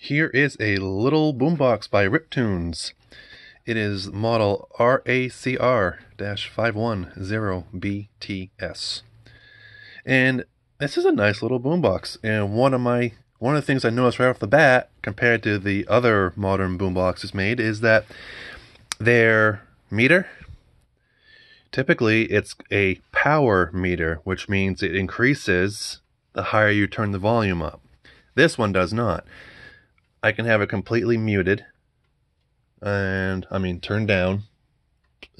Here is a little boombox by Riptunes. It is model RACR-510BTS. And this is a nice little boombox. And one of my one of the things I noticed right off the bat compared to the other modern boomboxes made is that their meter typically it's a power meter, which means it increases the higher you turn the volume up. This one does not. I can have it completely muted and I mean turn down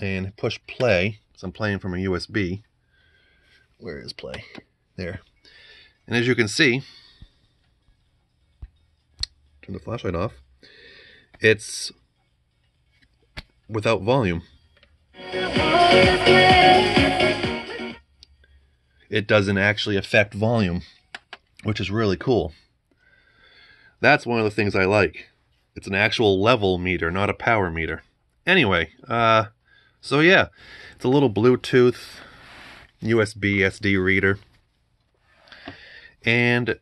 and push play because I'm playing from a USB. Where is play? There. And as you can see, turn the flashlight off. It's without volume. It doesn't actually affect volume, which is really cool. That's one of the things I like. It's an actual level meter, not a power meter. Anyway, uh, so yeah, it's a little Bluetooth USB SD reader. And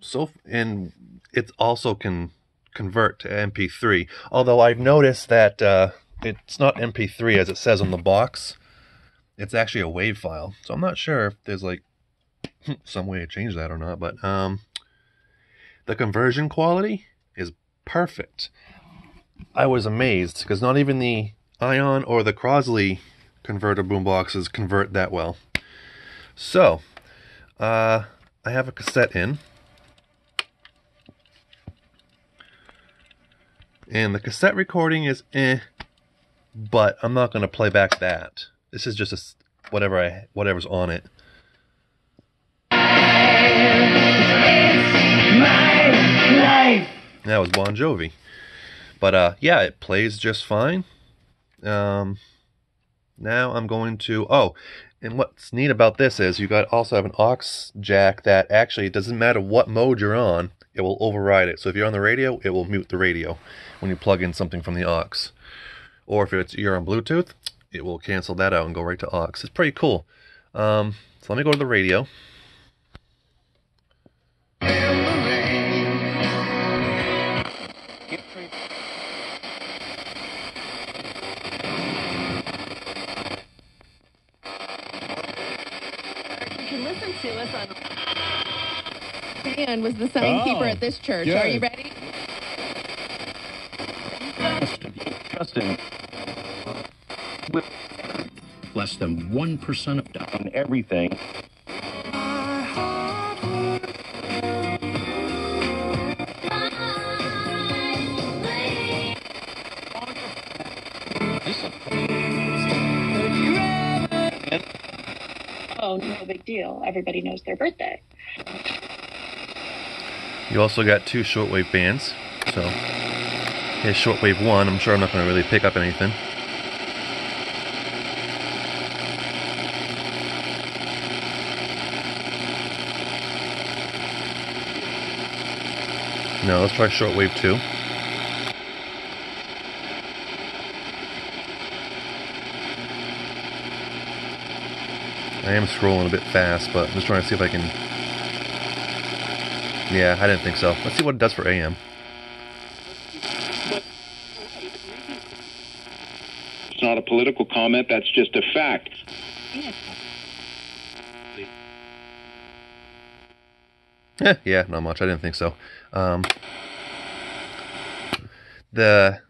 so and it also can convert to MP3. Although I've noticed that uh, it's not MP3 as it says on the box. It's actually a WAV file. So I'm not sure if there's like some way to change that or not. But um, the conversion quality is perfect. I was amazed because not even the Ion or the Crosley converter boomboxes convert that well. So, uh, I have a cassette in. And the cassette recording is eh, but I'm not going to play back that. This is just a, whatever I whatever's on it. That was Bon Jovi. But uh, yeah, it plays just fine. Um, now I'm going to oh, and what's neat about this is you got also have an aux jack that actually it doesn't matter what mode you're on, it will override it. So if you're on the radio, it will mute the radio when you plug in something from the aux. Or if it's you're on Bluetooth, it will cancel that out and go right to aux. It's pretty cool. Um, so let me go to the radio. Dan was the sign keeper Oh, at this church. good. Are you ready? Justin. With less than 1% of down everything. Oh, no big deal. Everybody knows their birthday. You also got two shortwave bands. So here's shortwave one. I'm sure I'm not going to really pick up anything. No, let's try shortwave two. I am scrolling a bit fast, but I'm just trying to see if I can yeah, I didn't think so. Let's see what it does for AM. It's not a political comment, that's just a fact. Eh, yeah, not much. I didn't think so. Um, the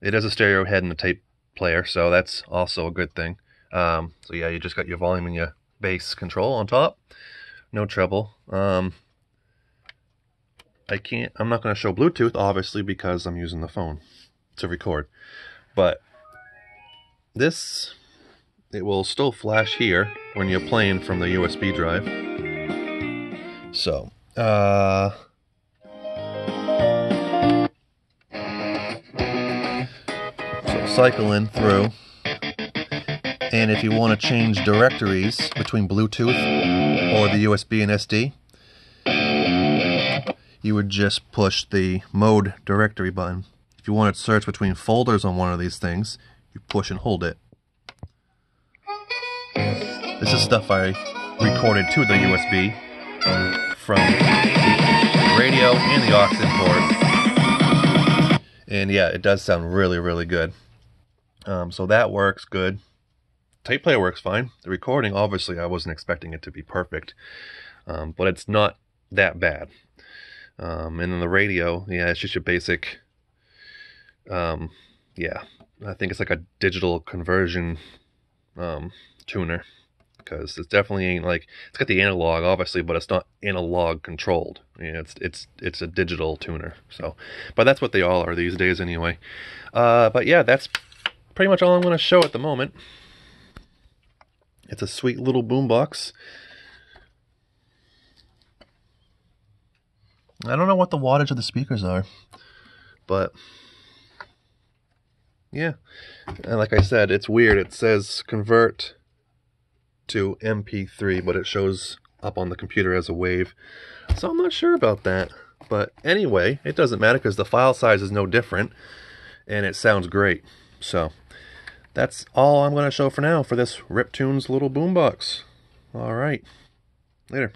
it is a stereo head and a tape player, so that's also a good thing. Um, so yeah, you just got your volume and your bass control on top. No treble. Um, I can't. I'm not going to show Bluetooth, obviously, because I'm using the phone to record. But this, it will still flash here when you're playing from the USB drive. So, uh, so cycling through. And if you want to change directories between Bluetooth or the USB and SD, you would just push the mode directory button. If you want to search between folders on one of these things, you push and hold it. This is stuff I recorded to the USB from the radio and the aux import. And yeah, it does sound really, really good. Um, so that works good. Tape player works fine. The recording, obviously, I wasn't expecting it to be perfect, um, but it's not that bad. Um, and then the radio, yeah, it's just your basic, um, yeah, I think it's like a digital conversion um, tuner because it's definitely ain't like it's got the analog obviously, but it's not analog controlled. Yeah, it's it's it's a digital tuner. So, but that's what they all are these days anyway. Uh, but yeah, that's pretty much all I'm going to show at the moment. It's a sweet little boombox. I don't know what the wattage of the speakers are, but yeah. And like I said, it's weird. It says convert to MP3, but it shows up on the computer as a wave. So I'm not sure about that. But anyway, it doesn't matter because the file size is no different and it sounds great. So that's all I'm going to show for now for this Riptunes little boombox. All right. Later.